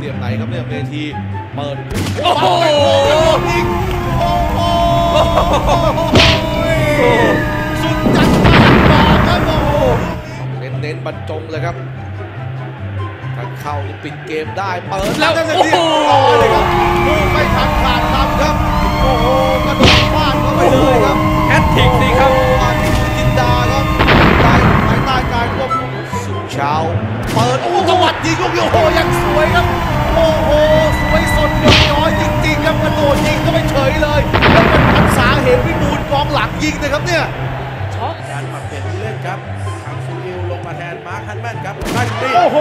เกมไหนครับเนี่ยเมทีเปิดโอ้โหยิงโอ้โหสุดจัดมากครับโอ้โหเน้นเน้นบรรจงเลยครับถ้าเข้าปิดเกมได้เปิดแล้วจะเรียบร้อยเลยครับลูไม่ทันขาดคำครับโอ้โหกระโดดฟาดเข้าไปเลยครับแฮตทิกสิครับมาที่จินดาครับภายใต้การควบคุมสุดเช้าเปิดโอ้สวัสดีลูกโยโหยังสวยครับ กองหลังยิงนะครับเนี่ยช็อตการปรับเปลี่ยนผู้เล่นครับทางซูอิลลงมาแทนมาร์คฮันแมนครับได้ดีโอ้โห